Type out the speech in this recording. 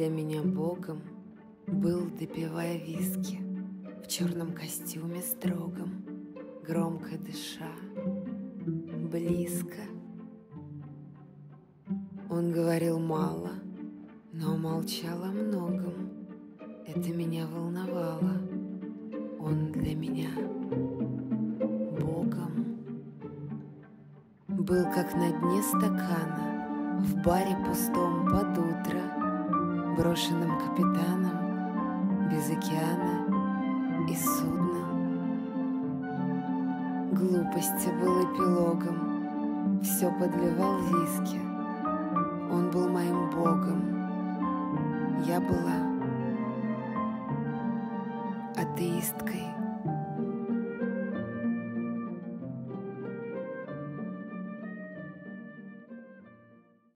для меня богом был, допивая виски В черном костюме строгом, громко дыша, близко. Он говорил мало, но молчал о многом. Это меня волновало. Он для меня Богом Был как на дне стакана В баре пустом под утро брошенным капитаном без океана и судна. Глупости был эпилогом, все подливал виски. Он был моим богом, я была атеисткой.